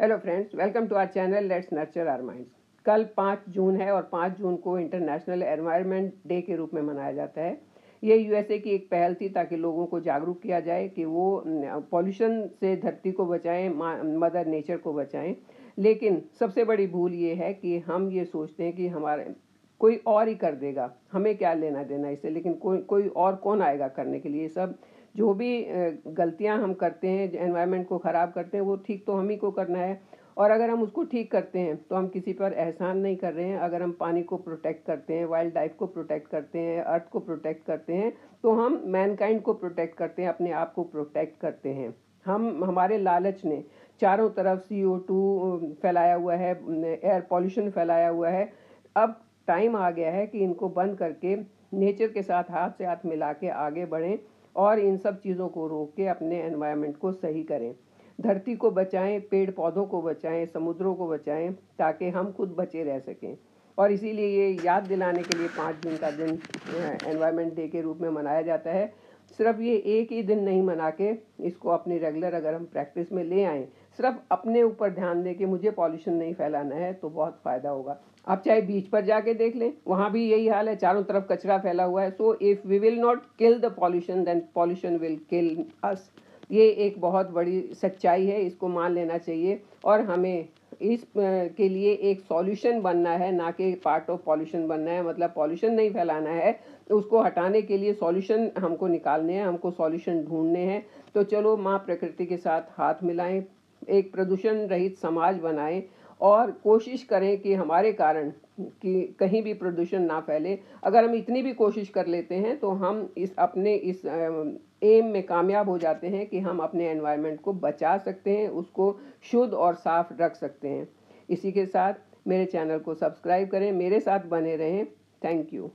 Hello friends welcome to our channel let's nurture our minds कल पाँच जून है और पाँच जून को इंटरनेशनल एनवायरनमेंट डे के रूप में मनाया जाता है। ये यूएसए की एक पहल थी ताकि लोगों को जागरूक किया जाए कि वो पॉल्यूशन से धरती को बचाएँ मदर नेचर को बचाएँ। लेकिन सबसे बड़ी भूल ये है कि हम ये सोचते हैं कि हमारे, कोई और ही कर देगा। हमें क्या लेना देना इससे? लेकिन कोई कोई और कौन आएगा करने के लिए? सब जो भी गलतियाँ हम करते हैं एनवायरनमेंट को ख़राब करते हैं, वो ठीक तो हम ही को करना है। और अगर हम उसको ठीक करते हैं तो हम किसी पर एहसान नहीं कर रहे हैं। अगर हम पानी को प्रोटेक्ट करते हैं वाइल्ड लाइफ को प्रोटेक्ट करते हैं अर्थ को प्रोटेक्ट करते हैं तो हम मैनकाइंड को प्रोटेक्ट करते हैं, अपने आप को प्रोटेक्ट करते हैं। हम, हमारे लालच ने चारों तरफ़ सी ओ टू फैलाया हुआ है एयर पॉल्यूशन फैलाया हुआ है। अब टाइम आ गया है कि इनको बंद करके नेचर के साथ, हाथ से हाथ मिला के आगे बढ़ें। और इन सब चीज़ों को रोक के अपने एनवायरनमेंट को सही करें। धरती को बचाएँ, पेड़ पौधों को बचाएँ, समुद्रों को बचाएँ, ताकि हम खुद बचे रह सकें। और इसीलिए ये याद दिलाने के लिए पाँच दिन का दिन एनवायरनमेंट डे के रूप में मनाया जाता है। सिर्फ़ ये एक ही दिन नहीं मना के इसको अपनी रेगुलर अगर हम प्रैक्टिस में ले आएँ, सिर्फ़ अपने ऊपर ध्यान दें कि मुझे पॉल्यूशन नहीं फैलाना है तो बहुत फ़ायदा होगा। आप चाहे बीच पर जाके देख लें, वहाँ भी यही हाल है, चारों तरफ़ कचरा फैला हुआ है। So if we will not kill the pollution then pollution will kill us ये एक बहुत बड़ी सच्चाई है, इसको मान लेना चाहिए। और हमें इस के लिए एक सॉल्यूशन बनना है, ना कि पार्ट ऑफ़ पॉल्यूशन बनना है। मतलब पॉल्यूशन नहीं फैलाना है उसको हटाने के लिए सॉल्यूशन हमको निकालने हैं, हमको सॉल्यूशन ढूँढने हैं। तो चलो माँ प्रकृति के साथ हाथ मिलाएँ, एक प्रदूषण रहित समाज बनाएँ और कोशिश करें कि हमारे कारण कि कहीं भी प्रदूषण ना फैले। अगर हम इतनी भी कोशिश कर लेते हैं तो हम इस अपने इस एम में कामयाब हो जाते हैं कि हम अपने एनवायरनमेंट को बचा सकते हैं, उसको शुद्ध और साफ़ रख सकते हैं। इसी के साथ मेरे चैनल को सब्सक्राइब करें, मेरे साथ बने रहें। Thank you